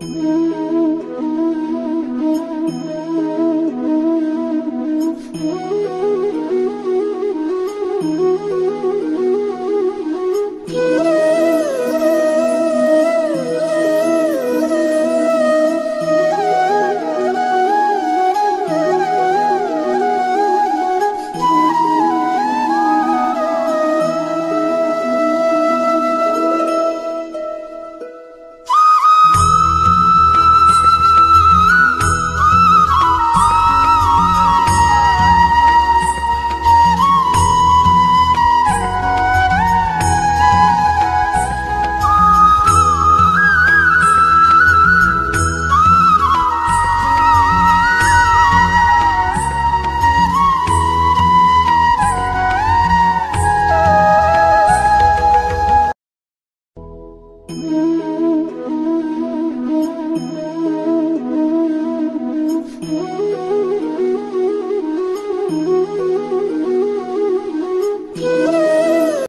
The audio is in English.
Mm-hmm.